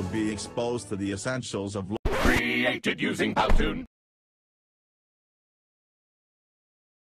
also be exposed to the essentials of created using Powtoon.